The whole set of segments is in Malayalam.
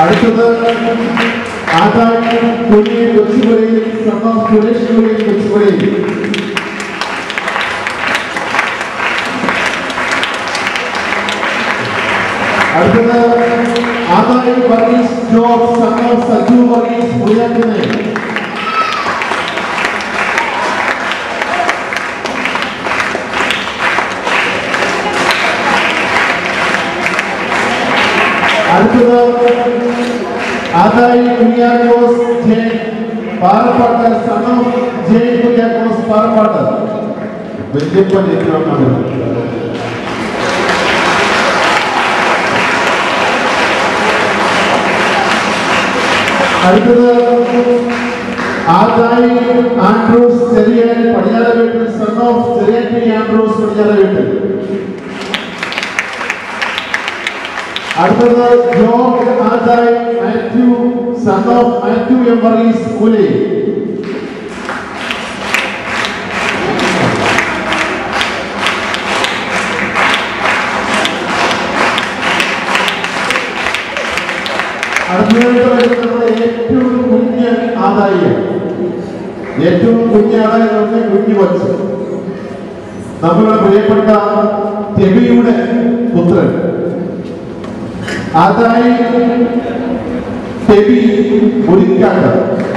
അടുത്തത് ആദായി കുഞ്ഞി കൊച്ചുപുരയിൽ സമ്മ സുരേഷ് കുഞ്ഞി കൊച്ചുപുരയിൽ അടുത്തത് ആദായി വർഗീസ് ജോബ് സമ്മ സജു വർഗീസ് മുറിയാക്കുന്നത് അടുത്തത് ആദായി കുര്യാക്കോസ് ജെ പാറപ്പാട്ട് സണം ജെ കുര്യാക്കോസ് പാറപ്പാട്ട് വല്യപ്പൻ എത്തിയാണ് അടുത്തത് Adai Andrews Cherian Padinjara Veettil son of Cherian P Andrews Padinjara Veettil അടുത്തത് George Adai Mathew son of Mathew M Varghese കൂലി. ഏറ്റവും കുഞ്ഞ് ആദായം. ഏറ്റവും കുഞ്ഞ് ആദായം പറഞ്ഞാൽ കുഞ്ഞു വച്ച് നമ്മുടെ പ്രിയപ്പെട്ട തെബിയുടെ പുത്രൻ. आता है तेरी बुरी क्या कर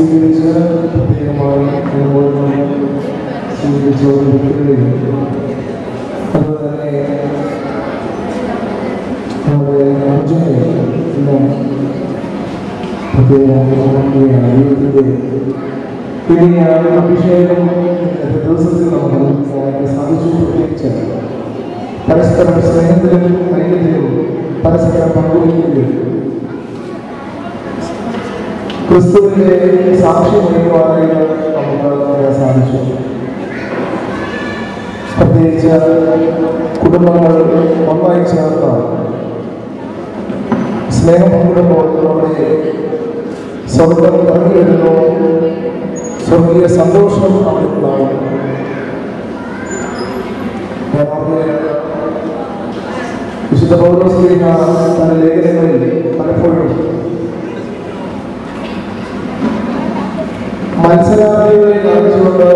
സ്വീകരിച്ച് പ്രത്യേകമായി ഓരോന്നും സ്വീകരിച്ചുകൊണ്ടിരിക്കുകയും അതുപോലെ തന്നെ നമ്മുടെ അർജുനെ ഇന്ന് പ്രത്യേകമാണ് ദൈവത്തിൻ്റെ പിന്നെ അഭിഷേകം ദിവസത്തിൽ നമുക്ക് മനസ്സിലാക്കാൻ സാധിച്ചു പ്രത്യേകിച്ച് പരസ്പരം സ്നേഹത്തിലും ഐക്യത്തിലും പരസ്പരം പങ്കുവയ്ക്കുകയും ക്രിസ്തുവിന്റെ സാക്ഷ്യം വഹിക്കുവാനായിട്ട് നമുക്ക് പറയാൻ സാധിച്ചു പ്രത്യേകിച്ച് കുടുംബങ്ങൾ ഒന്നായി ചേർന്ന് സ്നേഹം പങ്കിടുമ്പോൾ നമ്മുടെ സ്വർഗം ഇറങ്ങി വരുന്നു സ്വർഗീയ സന്തോഷം അവിടെ ഉണ്ടാവും ഞാൻ ഓർക്കുകയാണ് വിശുദ്ധ പൗലോസ്ലീഹ തന്റെ ലേഖനങ്ങളിൽ മത്സരാർത്ഥികളെ കാണിച്ചുകൊണ്ട്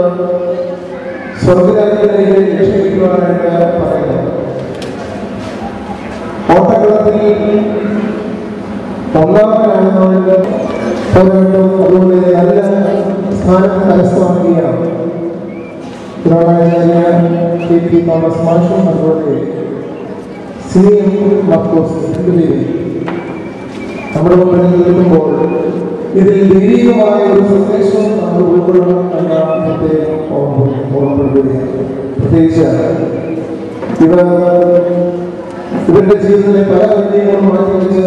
സ്വർഗരാജ്യത്തിലേക്ക് രക്ഷയിക്കുവാനായിട്ട് പറയുന്നത് ഓട്ടക്കളത്തിൽ ഒന്നാമനാകുന്നവർക്ക് പോരാട്ടം അതുപോലെ നല്ല സ്ഥാനം കരസ്ഥമാക്കിയ കെ പി തോമസ് മാഷും അതുപോലെ സിനിയും മക്കോസ് രണ്ടുപേരും നമ്മുടെ മുമ്പിൽ നിൽക്കുമ്പോൾ ഇതിൽ ദൈവികമായ ഒരു സന്ദേശം നമ്മൾ ഉൾക്കൊള്ളണം എന്ന പ്രത്യേകം ഓർമ്മ- ഓർമ്മപ്പെടുത്തുകയാണ്. പ്രത്യേകിച്ച് ഇവ ഇവരുടെ ജീവിതത്തിലെ പല കാര്യങ്ങളും മാറ്റിവെച്ച്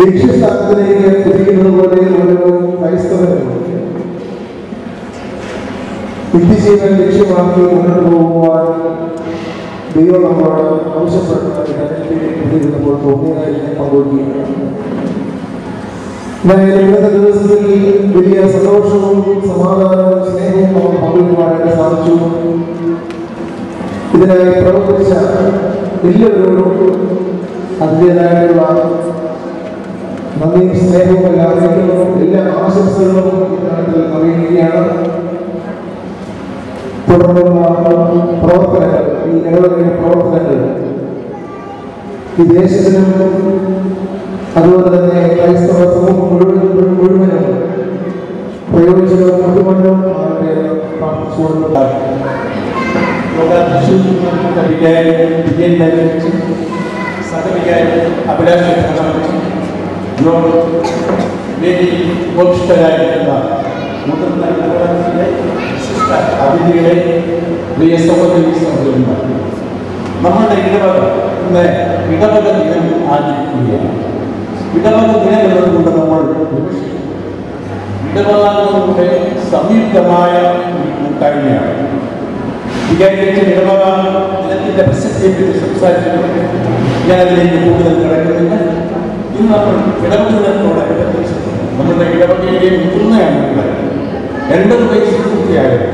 ലക്ഷ്യസ്ഥാനത്തിലേക്ക് തിരിക്കുന്നത് പോലെ ഒരു ക്രൈസ്തവരും നിത്യജീവൻ ലക്ഷ്യമാക്കി മുന്നോട്ട് പോകുവാൻ ദൈവം നമ്മളോട് ആവശ്യപ്പെടുന്ന തോന്നിയതായി പങ്കുവയ്ക്കുകയാണ് എന്നാൽ ഇന്നത്തെ ദിവസത്തിൽ വലിയ സന്തോഷവും സമാധാനവും സ്നേഹവും നമുക്ക് പങ്കുവയ്ക്കുവാനായിട്ട് സാധിച്ചു. ഇതിനായി പ്രവർത്തിച്ച എല്ലാവരോടും അതിന്റെതായിട്ടുള്ള എല്ലാ ആശംസകളും ഇത്തരത്തിൽ അറിയിക്കുകയാണ്. തുടർന്നുള്ള പ്രവർത്തനങ്ങൾ ഈ ഇടവകയുടെ പ്രവർത്തനങ്ങൾ ഈ ദേശത്തിനും അതുപോലെ തന്നെ ക്രൈസ്തവ സമൂഹം മുഴുവൻ മുഴുവനും പ്രയോജനവും മുഴുവനും അവരുടെ ശ്രീ അഭിലാഷ് ഉപവിഷ്ടരായിരിക്കുന്ന മുതിർന്ന അതിഥികളെ പ്രിയ സഹോദരി സഹോദരന്മാർ നമ്മുടെ ഇടവക ഇന്ന് ഇടവക ദിനം ആചരിക്കുകയാണ്. ഇടവക ദിനം എന്നതുകൊണ്ട് നമ്മൾ വിമർശിക്കുന്നു ഇടവകളുടെ സംയുക്തമായ കൂട്ടായ്മയാണ് വികാരിച്ച ഇടവക ദിനത്തിന്റെ പ്രസക്തിയെപ്പറ്റി സംസാരിച്ചിട്ടുണ്ട് ഞാനതിലേക്ക് കൂടുതൽ കിടക്കുന്നില്ല ഇന്ന് നമ്മൾ ഇടവകത്തോടനുബന്ധിച്ച് നമ്മുടെ ഇടവകയിലെ മുതിർന്നയാണ് എൺപത് വയസ്സ് പൂർത്തിയായത്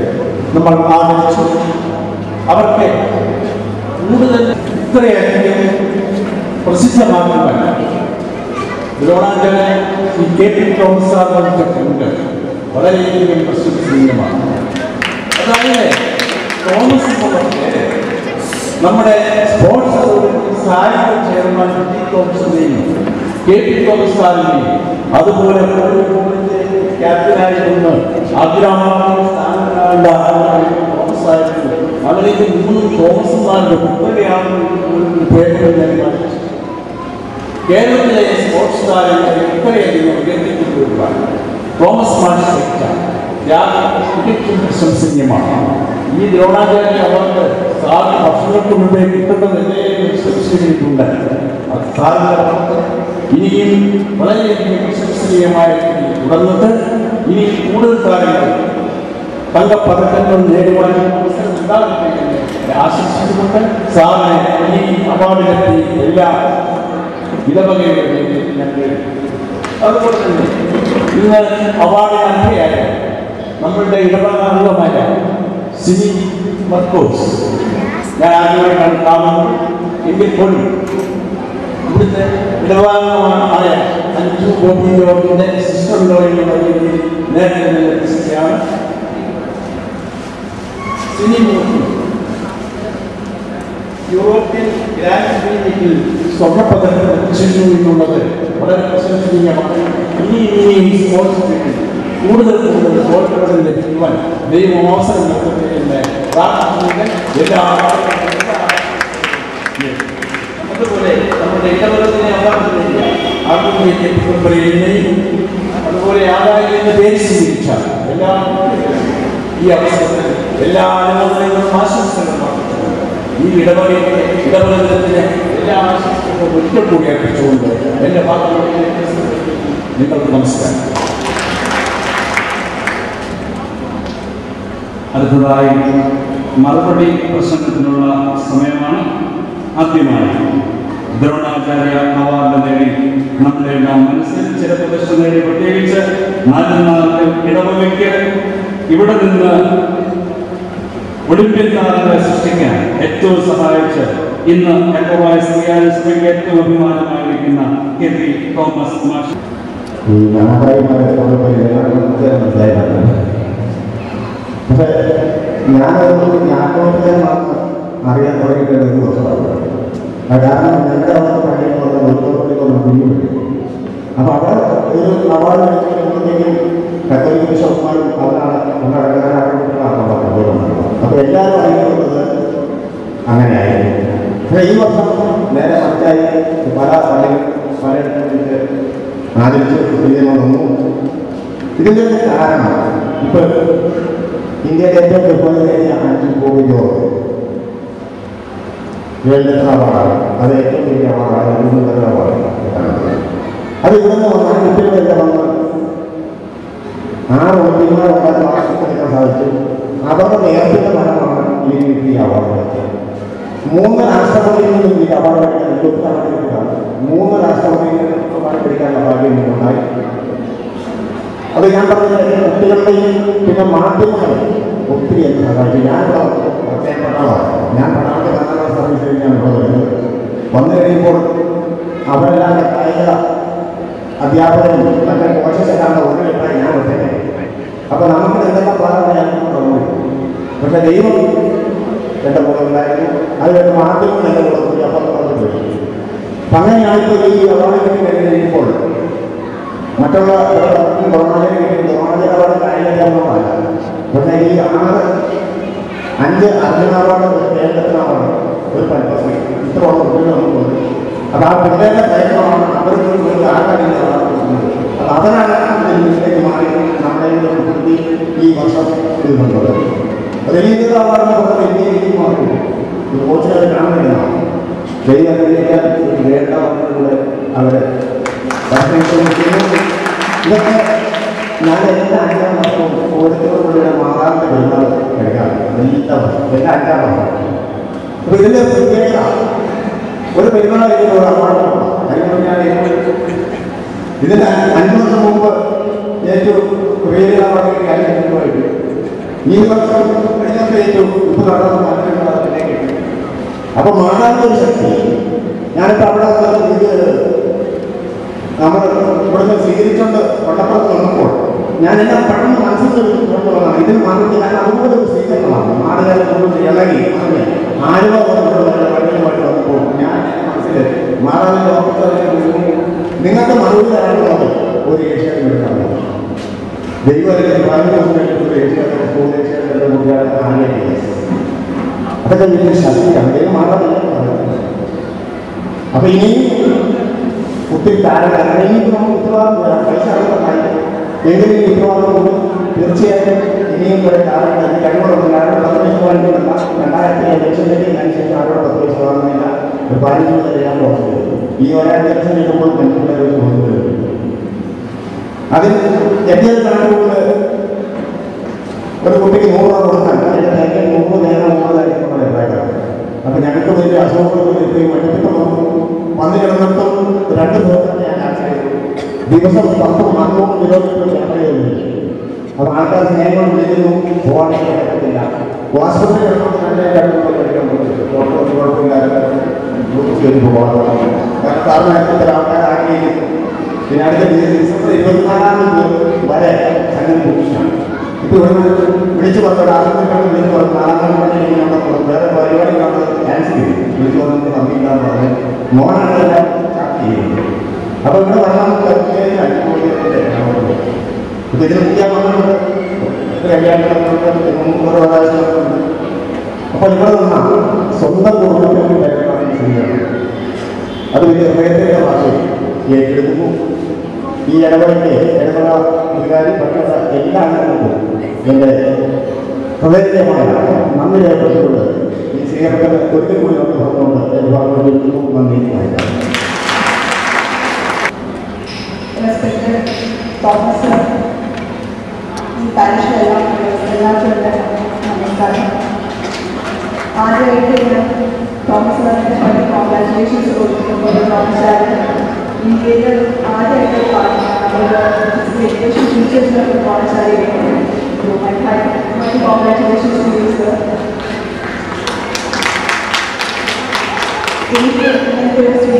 നമ്മൾ ആദരിച്ചു അവർക്ക് കൂടുതൽ ഇത്രയധികം പ്രസിദ്ധമാക്കുവാൻ ദ്രോണാചാര്യ ഈ കെ പി തോമസ് സാറിന്റെ പങ്ക് വളരെയധികം പ്രശംസനീയമാണ്. അതായത് തോമസ് നമ്മുടെ സ്പോർട്സ് അതോറിറ്റി ചെയർമാൻ ടി തോമസിനെയും കെ പി തോമസ് സാറിനെയും അതുപോലെ ക്യാപ്റ്റനായി നിന്ന് അഗ്രാമ സ്ഥാനത്താണ്ട തോമസ് ആയിരുന്നു അങ്ങനെയൊക്കെ മൂന്ന് തോമസുമാരുടെ പുത്രനെയാണ് പേരുകൾ ഞാൻ വായിച്ചത് കേരളത്തിലെ സ്പോർട്സ് താരങ്ങളെ ഇപ്പോഴെങ്കിലും ഉയർത്തിക്കൊണ്ടുവരുവാൻ തോമസ് മാഷ് തികച്ചും പ്രശംസനീയമാണ്. ഈ ദ്രോണാചാര്യ അവർക്ക് സാറിന് വർഷങ്ങൾക്ക് മുമ്പേ കിട്ടുന്നതല്ലേ വിശ്വസിച്ചിട്ടുണ്ട് സാറിന്റെ പ്രവർത്തനം. ഇനിയും വളരെയധികം പ്രശംസനീയമായ തുടർന്നിട്ട് ഇനി കൂടുതൽ താരങ്ങൾ തങ്കപ്പതക്കങ്ങൾ നേടുവാൻ അവസരം ഉണ്ടാകട്ടെ ആശംസിച്ചുകൊണ്ട് സാറിനെ ഈ അവാർഡിലെത്തി എല്ലാ ഇടവകയുടെ പേരിൽ ഞങ്ങൾ അതുപോലെ തന്നെ ഇന്ന് അവാർഡ് അർഹയായ നമ്മളുടെ ഇടവക അംഗമായ സിനി മർക്കോസ് ഞാൻ ആദ്യമായിട്ടാണ് കാണുന്നത് എങ്കിൽ പോലും ഇവിടുത്തെ ഇടവകമായ അഞ്ചു ഗോപി ജോർജിന്റെ സിസ്റ്റർ ലോയുടെ രീതിയിൽ നേരത്തെ ലഭിച്ചതാണ് സിനി മൂർത്തി യൂറോപ്യൻ ഗ്രാൻഡ് പ്രീമിയിൽ സ്വർണപ്പതക്കം ലഭിച്ചു എന്നുള്ളത് വളരെ പ്രശംസനീയമാണ് ഇനി ഇനി ഈ സ്പോർട്സ് ഫീൽഡിൽ കൂടുതൽ കൂടുതൽ സ്പോർട്സ് മെഡൽ ലഭിക്കുവാൻ ദൈവം അവസരം നൽകട്ടെ എന്ന് പ്രാർത്ഥിക്കുന്നത് എല്ലാ അതുപോലെ നമ്മുടെ ഇടവകത്തിനെ അവാർഡിലേക്ക് ആർക്കും പറയുന്നതിനും അതുപോലെ ആദായം പേര് സ്വീകരിച്ച എല്ലാ ഈ അവസരത്തിൽ എല്ലാ അനുഭവങ്ങളും ആശംസകളും ഈ ഇടവകയുടെ ഇടവകത്തിന് എല്ലാ ആശംസകളും ഒരിക്കൽ കൂടി അർപ്പിച്ചുകൊണ്ട് എന്റെ വാക്കുകളിലേക്ക് നിങ്ങൾക്ക് നമസ്കാരം. അടുത്തതായി മറുപടി പ്രസംഗത്തിനുള്ള സമയമാണ്. ആദ്യമായി ദ്രോണാചാര്യ അവാർഡ് നേടി നമ്മുടെ എല്ലാം മനസ്സിൽ ചില പ്രദർശനം നേടി പ്രത്യേകിച്ച് നാലുനാൾക്ക് ഇടവകയ്ക്ക് ഇവിടെ നിന്ന് ഒളിമ്പ്യൻ താരങ്ങളെ സൃഷ്ടിക്കാൻ ഏറ്റവും സഹായിച്ച് ഇന്ന് എക്കോവായ സ്ത്രീയാനുസഭയ്ക്ക് ഏറ്റവും അഭിമാനമായിരിക്കുന്ന കെ പി തോമസ് മാഷ്. പക്ഷേ ഞാനത് ഞാനോട്ട് അറിയാൻ തുടങ്ങിയിട്ട് ഒരു ദിവസമാണ് കാരണം ഞങ്ങളുടെ അവിടെ പണിയുന്നത് ഉൾക്കൊള്ളിക്കൊന്നും പിരിയും അപ്പോൾ അവിടെ ഒരു അവാർഡ് കത്തോലിക്ക ബിഷപ്പ്മാരും അവരാണ് അവരടങ്ങാനായിട്ടുള്ള ഇതിൻ്റെ ഒരു കാരണം ഇപ്പൊ ഇന്ത്യയിലെ ഏറ്റവും വിപുലമായ അഞ്ച് കോടി ജോബ് വേൾഡ് അവാർഡാണ് അത് ഏറ്റവും വലിയ അവാർഡാണ് ഉന്നത അവാർഡ് അത് ഇവിടെ നിന്ന് വന്നാൽ കുട്ടികളെല്ലാം വന്ന് ആറ് ഒളിമ്പിന്മാരുണ്ടായ ആശുപത്രിക്കാൻ സാധിച്ചു അവരുടെ നേതൃത്വ ഫലമാണ് ഈ കിട്ടിയ അവാർഡ് മൂന്ന് രാഷ്ട്രപതിയിൽ നിന്നും ഈ അവാർഡ് കഴിക്കാൻ ഇരുപത്തിനാല് മൂന്ന് രാഷ്ട്രപതിയിൽ നിന്നും അവാർഡ് പിടിക്കാനുള്ള ഭാഗ്യം ഉണ്ടായി അത് ഞാൻ പറഞ്ഞ കുട്ടികളുടെയും പിന്നെ മാധ്യമങ്ങളും ഒത്തിരി എന്താണ് ഞാൻ ഞാൻ പട്ടാളത്തിൽ നാലാം സർവീസ് കഴിഞ്ഞാണ് വന്നു കഴിയുമ്പോൾ അവരെല്ലാം കായിക അധ്യാപകരും മറ്റേ കോശശാല അഭിപ്രായം ഞാൻ ഒറ്റയ്ക്ക്. അപ്പൊ നമുക്ക് എന്തൊക്കെ പ്ലാനാണ് ഞാൻ പക്ഷേ ദൈവം എന്റെ കൂടെ ഉണ്ടായിരുന്നു. അത് മാധ്യമം എന്റെ കൂടെ പറഞ്ഞു പോയി. അപ്പം അങ്ങനെയാണിപ്പോൾ ഈ അവാർഡ് കിട്ടി കഴിയുമ്പോൾ മറ്റുള്ള ദ്രോണാചാര്യ കായികമല്ല പക്ഷേ ഈ ആറ് അഞ്ച് അർജുന അവാർഡ് ഒരു കേരളത്തിനാണ് ഒരു പത്മശ്രീ ഇത്ര നമുക്ക് അപ്പോൾ ആ പിള്ളേരുടെ പ്രയത്നമാണ് അവർക്ക് ഒരു ആരാധിക്കുന്ന അത് അവരാണ് ഇതിൽ മുന്നിലേക്ക് മാറി നമ്മുടെ പ്രകൃതി ഈ വർഷം ഇടുന്നുള്ളത് റെലീസ് അവാർഡ് ഇന്ത്യയിലേക്ക് മാറി. കോച്ചിനെ കാണുന്നില്ല. ദൈവം അനുഗ്രഹിക്കാൻ വേണ്ട വർക്കുകൾ അവരെ ഇതൊക്കെ ഞാൻ എല്ലാ അഞ്ചാം വർഷവും ഓരോരുത്തരുടെ മാതാവിന്റെ പെരുന്നാൾ കഴിക്കാറ് എല്ലാ വർഷവും എല്ലാ അഞ്ചാം വർഷം അപ്പോൾ പ്രത്യേകത ഒരു പെരുന്നാൾ ഒരു അവാർഡ് അതിന് ഞാൻ ഇതിന് അഞ്ച് വർഷം മുമ്പ് ഏറ്റവും വേദിക അവാർഡ് കാര്യം ഈ വർഷം കഴിഞ്ഞ ഏറ്റവും ഇപ്പൊ നടന്ന മാറ്റങ്ങളെ കിട്ടി അപ്പൊ മാറാത്ത ഒരു ശക്തി. ഞാനിപ്പോ അവിടെ ഇത് നമ്മൾ ഇവിടുന്ന് സ്വീകരിച്ചുകൊണ്ട് വട്ടപ്പുറത്ത് വന്നപ്പോൾ ഞാൻ എല്ലാം പെട്ടെന്ന് മനസ്സിൽ കൊണ്ടുവന്നതാണ് ഇതിന് മാറിയിട്ട് ഞാൻ അതുപോലെ ഒരു സ്വീകരണമാണ്. കൊണ്ട് ഇളകി. ആരോ വഴിയുമായിട്ട് വന്നപ്പോൾ ഞാൻ മനസ്സിൽ മാറാവിന്റെ നിങ്ങൾക്ക് മറുപടി തരാനുള്ളത് ഒരു ഏഷ്യാനും അതൊക്കെ ശക്തിയാണ് അപ്പൊ ഇനി ഒത്തിരി താരങ്ങൾ നമുക്ക് ഉത്തരവാദിത്വം പൈസ എങ്കിലും ഈ ഉത്തരവാദിത്വം തീർച്ചയായിട്ടും തീർച്ചയായും ഇനിയും കുറെ താരങ്ങൾ കഴിവുകളുണ്ട് കാരണം പൈസ വാങ്ങിക്കുന്നില്ല രണ്ടായിരത്തി ലക്ഷത്തിലേക്ക് അനുസരിച്ച് അവരുടെ പത്ത് വാങ്ങുന്നില്ല ഒരു പതിനഞ്ച് ചെയ്യാൻ പോകുന്നത്. ഈ ഒരാഴ്ച ലക്ഷം കഴിയുമ്പോൾ മനുഷ്യരുടെ ഒരു തോന്നുന്നത് അതിന് എന്റെ കണക്കുകൊണ്ട് ഒരു കുട്ടിക്ക് നൂറ് രൂപ കൊടുത്താൽ അതിന്റെ ബാങ്കിൽ നൂറ് നേരം നൂറ് അഭിപ്രായം അപ്പൊ ഞങ്ങൾക്ക് വലിയ അസുഖങ്ങൾ ഇത്രയും മറ്റൊക്കെ വന്നു കിടന്നിട്ടും രണ്ട് ദിവസം ഞാൻ ചെയ്തു. ദിവസം പത്തും അറുന്നൂറ് കിലോമീറ്റർ ചെയ്യുന്നു അത് ആൾക്കാർ സ്നേഹം വിളിക്കുന്നു പോകാൻ പറ്റത്തില്ല ആശുപത്രി കിടക്കുമ്പോൾ തന്നെ കിടക്കുമ്പോൾ കഴിക്കാൻ പറ്റും. ഡോക്ടർ കുഴപ്പമില്ലാതെ ജോലി പോകാൻ കാരണം സാറിന് ആൾക്കാർ അടുത്ത ഡിസംബർ ഇരുപത്തിനാലാം തീയതി വരെ സംഗതി ബുക്കിംഗാണ് ഇപ്പോൾ ഇവിടെ വിളിച്ചു പറഞ്ഞ ആശുപത്രികൾ വിളിച്ചു പറഞ്ഞു നാലാം മണി വേറെ പരിപാടി കാണുന്നത് ക്യാൻസൽ ചെയ്തു. വിളിച്ചു പറഞ്ഞത് കമ്മിയില്ലാന്ന് പറഞ്ഞു മോനാണ് എല്ലാം ചെയ്യുന്നത് അപ്പൊ ഇവിടെ വന്നാൽ ഇപ്പൊ ഇതിന് മുഖ്യ വന്നിട്ടുണ്ട് കല്യാണം ഓരോ പ്രാവശ്യങ്ങളുണ്ട് അപ്പോൾ ഇവിടെ സ്വന്തം കുടുംബത്തിന് പരിപാടി ചെയ്യുകയാണ് അത് വലിയ ഏറ്റെടുക്കുന്നു ഈ ഇടപെടലിന്റെ ഇടപെട അധികാരി പറ്റുന്ന എല്ലാ അംഗങ്ങൾക്കും എന്റെ ഹൃദയമായ നന്ദി രേഖപ്പെടുത്തിക്കൊണ്ട് ഈ സ്വീകരണത്തിന് ഒരിക്കൽ കൂടി നമുക്ക് പറഞ്ഞുകൊണ്ട് എൻ്റെ ഭാഗത്ത് നന്ദി വായിക്കാം respected professor, ഈ പരീക്ഷയെല്ലാം എല്ലാവർക്കും എൻ്റെ നമസ്കാരം ആദ്യമായിട്ട് ഞാൻ പ്രൊഫസറിനെ പറ്റി കോൺഗ്രാറ്റുലേഷൻസ് കൊടുക്കുന്നു പ്രൊഫസർ ഇന്ത്യയിൽ ആദ്യമായിട്ട് എഡ്യൂക്കേഷൻ ടീച്ചേഴ്സിനൊക്കെ കോൺഗ്രാറ്റ് കോൺഗ്രാറ്റുലേഷൻസ് उनके इंटरेस्ट भी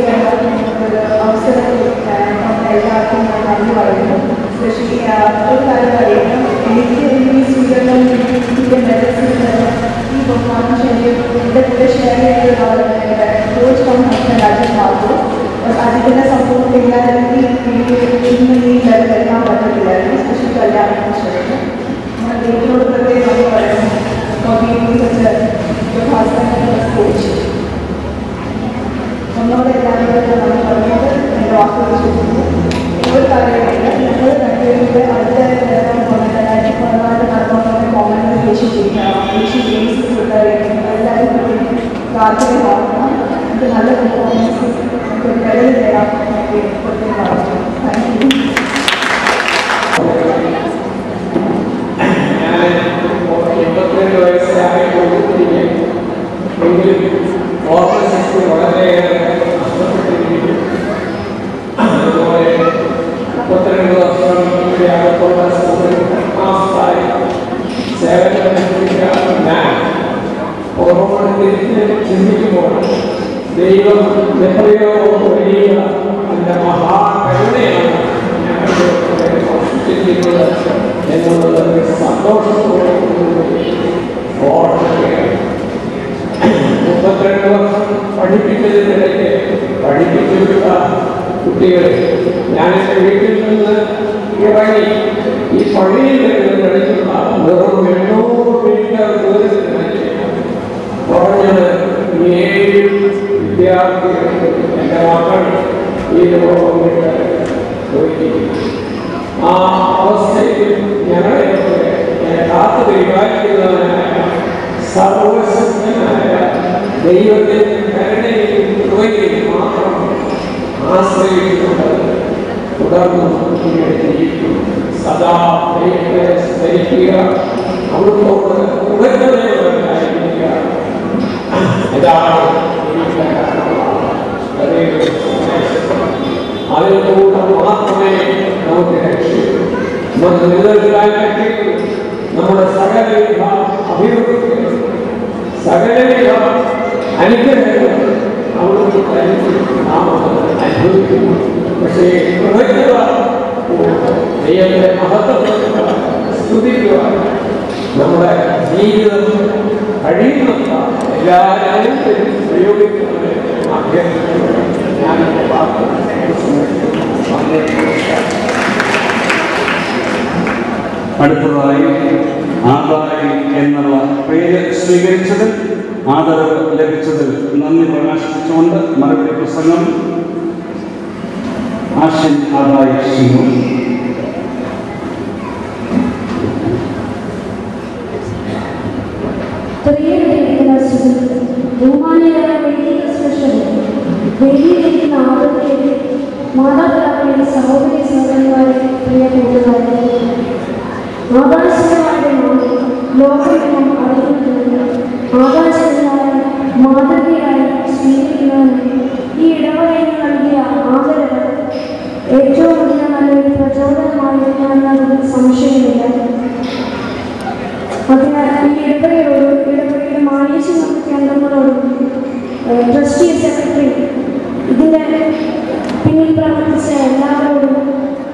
अवसर होता है और पहले आपको मनाने वाले हैं स्पेशली आपको कार्यवाही इनके लिए स्वीकरण के मेरे कि भगवान शहर इधर पूरे शहर में रोज कम होता है राजन बाबू और आज के संपूर्ण मिलना है कि इनमें डर करना बंद हो गया है स्पेशली कल्याण शहर में मैं देख रोड करते कभी जो भाषा है ഒന്നോടെ എല്ലാവരും നമ്മൾ പറഞ്ഞത് എൻ്റെ വാക്കുകൾ ചോദിക്കുന്നു ഒരു കാര്യമില്ല ഞങ്ങൾ രണ്ടുപേരുടെ അടുത്ത രണ്ടായിരത്തി പതിനാല് നടന്ന കോമൺ ഏഷ്യൻ ഏഷ്യൻ ഗെയിംസ് എല്ലാവരും കൂടി പ്രാർത്ഥന കാണണം നമുക്ക് നല്ല പെർഫോമൻസ് നമുക്ക് മെഡൽ നേടാൻ വേണ്ടി പ്രത്യേകം താങ്ക് യു ഞാൻ എൺപത്തിരണ്ട് വയസ്സായിട്ടുണ്ടെങ്കിൽ എങ്കിലും ഓർമ്മശക്തി വളരെയേറെ നഷ്ടപ്പെട്ടിരിക്കുന്നു അതുപോലെ മുപ്പത്തിരണ്ട് വർഷം ഇവിടെ അകത്തുള്ള സ്കൂളിൽ മാസമായി സേവനമനുഷ്ഠിക്കാൻ ഞാൻ ഓർമ്മ ചിന്തിക്കുമ്പോൾ ദൈവം എത്രയോ വലിയ എൻ്റെ മഹാകരുണയാണ് ഞങ്ങളുടെ കുട്ടികളെ ഞാൻ എൻ്റെ വീട്ടിൽ നിന്ന് ഇറങ്ങി ഈ പള്ളിയിൽ നിന്ന് പഠിച്ചുള്ള വെറും എണ്ണൂറ് മീറ്റർ ദൂരത്തിലേക്ക് കുറഞ്ഞത് ഏഴ് വിദ്യാർത്ഥികൾ എൻ്റെ മക്കൾ ഈ ലോകം വിട്ട് പോയിരിക്കുന്നു ആ അവസ്ഥയിൽ ഞങ്ങളെയൊക്കെ കാത്തു പരിപാലിക്കുന്നവനായ സർവശക്തനായ ദൈവത്തിന്റെ കരുണയും കൃപയും മാത്രം ಸದಾ ಸ್ಥೈರ್ಯ ಅವರು ಅದನ್ನು ಮಾತ್ರವೇ ನಮಗೆ ರಕ್ಷೆ ನಮ್ಮ ನಿರ್ಣಯಕ್ಕೆ ನಮ್ಮ ಸಗಲ ಅಭಿವೃದ್ಧಿ ಸಗಲ ಅನಿಕೆ നാം അനുഭവിക്കുന്നു പക്ഷേ കൃതജ്ഞത ദൈവത്തെ മഹത്വപ്പെടുത്തുക സ്തുതിക്കുക നമ്മുടെ ജീവിതം കഴിയുന്നത്ര എല്ലാ കാര്യത്തിലും പ്രയോഗിക്കുന്നത് അടുത്തതായി ആദായി എന്നുള്ള പേര് സ്വീകരിച്ചതിൽ ആദരവ് ലഭിച്ചതിൽ നന്ദി പ്രകാശിപ്പിച്ചുകൊണ്ട് മറുപടി പ്രസംഗം ആഷിൻ ആദായി ശിവു ബഹുമാനിയായ വൈദിക സ്പെഷ്യൽ വേദിയിലിരിക്കുന്ന ആളുകളെ മാതാപിതാക്കളെ സഹോദരി സഹോദരന്മാരെ പ്രിയ കൂട്ടുകാരെ ആകാശങ്ങളുടെ നാട് ലോകമെല്ലാം അറിയുന്നതിന് ആകാശത്തിനായ മാതൃകയായി സ്വീകരിക്കുന്നതിന് ഈ ഇടവകയിൽ നൽകിയ ആദരവ് ഏറ്റവും വലിയ നല്ലൊരു പ്രചോദനമായിരിക്കാമെന്നതിൽ സംശയമില്ല അതിനാൽ ഈ ഇടപെടലോടും ഇടപെടലിന്റെ മാനേജ് കമ്മിറ്റി അംഗങ്ങളോടും ട്രസ്റ്റി സെക്രട്ടറി ഇതിന്റെ പിന്നിൽ പ്രവർത്തിച്ച എല്ലാവരോടും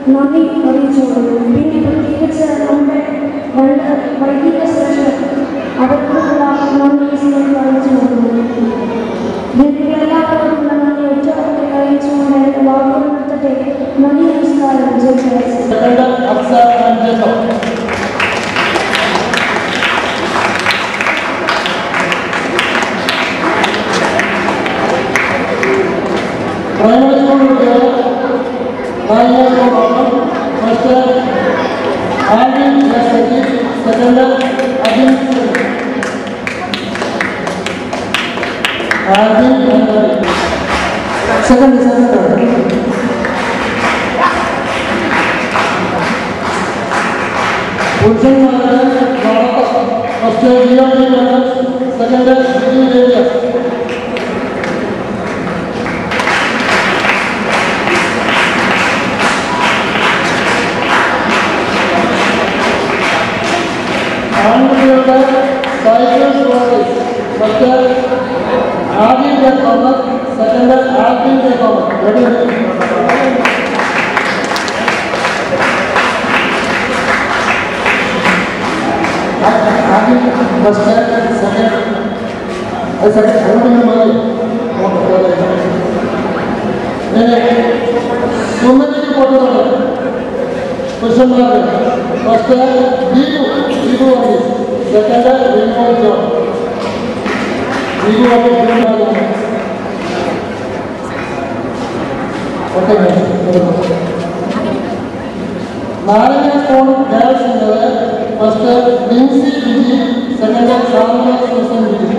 നന്ദി അറിയിച്ചുകൊള്ളുന്നു പിന്നെ പ്രത്യേകിച്ച് നമ്മുടെ വൈദിക സ്പെഷ്യൽ बैठो प्राइमरी स्कूल में गया प्राइमरी स्कूल फ़र्स्ट फाइनल या second second again origin second second Virgin Mothers, Australian Mothers, second as Virgin first time, second, I second, I don't remember what the third time. Then, so many reporters are there. Question mark there. First time, Vivo, Vivo only. Second time, Vivo job. Vivo only, Vivo only. Okay, man. Narayana phone dash in the Pastor Nancy Vijay, Senator Sandra Susan Vijay.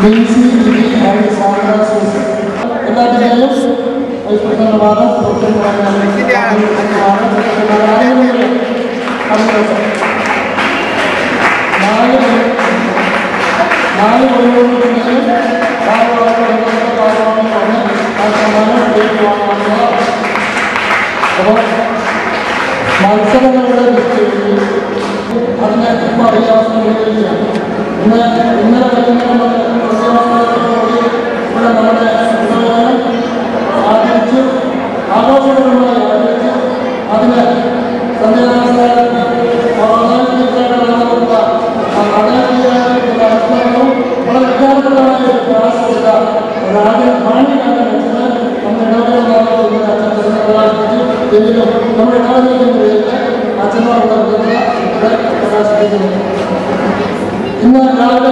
Nancy Vijay and Sandra Susan. Allah develops, Vice President Navara, Dr. Navara, Dr. Navara, నాలుగు నాలుగు నాలుగు నాలుగు నాలుగు నాలుగు రాజధాని യുവത ചന്ദ്രസംവാദത്തിൽ എന്നിലും നമ്മുടെ കളഞ്ഞിരിക്കുന്നവരെയൊക്കെ അച്ഛനോടൊപ്പം പ്രകാശിപ്പിക്കുന്നു ഇന്ന് രാവിലെ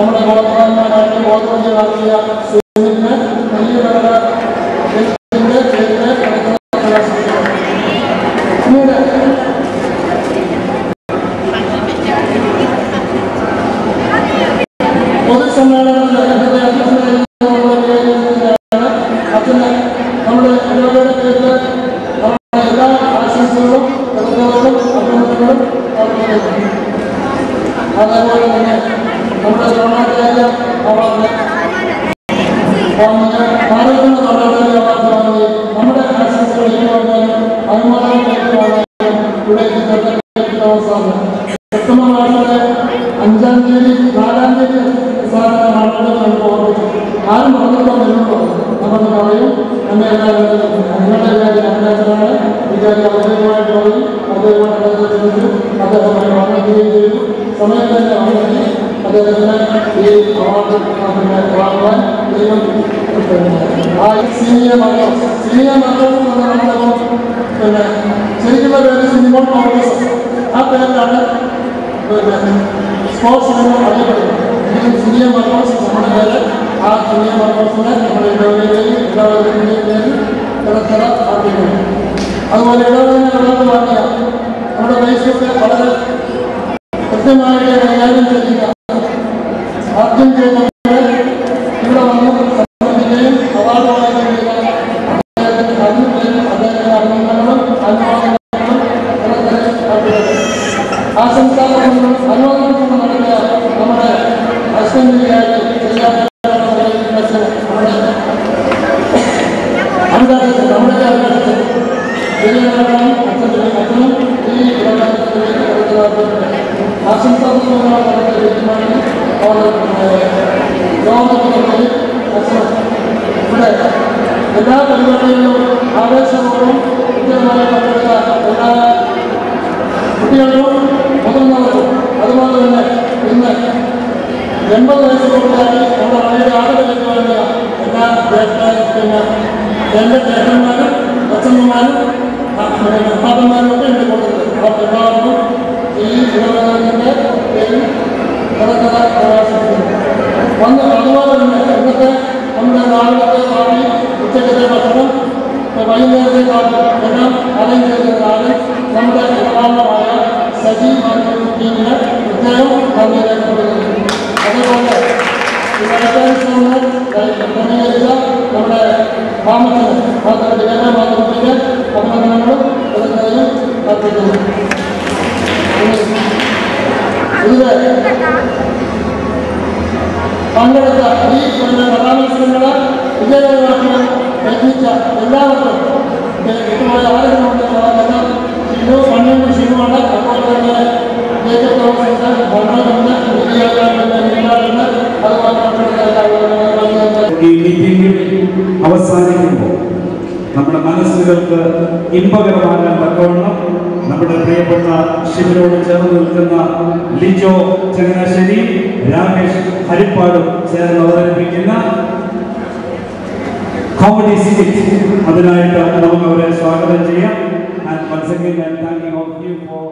আমরা বড় বড় আমরা বড় বড় যে ജ്യേഷ്ഠ പിന്നെ എൻ്റെ ജ്യേഷ്ഠന്മാരും അച്ഛന്മാരും ഭർത്താക്കന്മാരും ഒക്കെ എൻ്റെ കൊടുത്തത് അവർക്ക് എല്ലാവർക്കും ഈ ഇടവേളകളുടെ പേരിൽ കടക്കഥ പ്രകാശിക്കുന്നു വന്ന് അതുപോലെ തന്നെ ഇന്നത്തെ നമ്മുടെ രാവിലത്തെ പാർട്ടി ഉച്ചക്കത്തെ ഭക്ഷണം വൈകുന്നേരത്തെ പാർട്ടി എല്ലാം അറേഞ്ച് ചെയ്തതാണ് നമ്മുടെ ഇടപാടമായ സജി മാർക്കറ്റ് ടീമിന് പ്രത്യേകം നന്ദി രേഖപ്പെടുത്തുന്നു അതുപോലെ ക്രമീകരിച്ച നമ്മുടെ മാമത്തിന് മാത്രം വിവേക മാതൃത്വത്തിന് അഭിനന്ദനങ്ങളും പ്രതിനിധിയും അർപ്പിക്കുന്നു ഇതില് പങ്കെടുത്ത ഈ പിന്നെ കലാമത്സരങ്ങള് വിജയകരമാക്കാൻ യത്നിച്ച എല്ലാവർക്കും ഇതുപോലെ ആരെങ്കിലും എല്ലാം ഷിനു പണ്ണിന് ഷിനുവാണ് അതുപോലെ തന്നെ ജേക്കബ് തോമസ് ഉണ്ട് ഭരണമുണ്ട് വിദ്യാലയമുണ്ട് നീണ്ടാടുണ്ട് അതുപോലെ പങ്കെടുത്ത എല്ലാവരും ഈ മീറ്റിംഗിൽ അവസാനിക്കുമ്പോൾ നമ്മുടെ മനസ്സുകൾക്ക് ഇമ്പകരമാകാൻ തക്കവണ്ണം നമ്മുടെ പ്രിയപ്പെട്ട ശിവനോട് ചേർന്ന് നിൽക്കുന്ന ലിജോ ചങ്ങനാശ്ശേരി രാകേഷ് ഹരിപ്പാടും ചേർന്ന് അവതരിപ്പിക്കുന്ന കോമഡി സ്കിറ്റ് അതിനായിട്ട് നമുക്ക് അവരെ സ്വാഗതം ചെയ്യാം. And once again I you for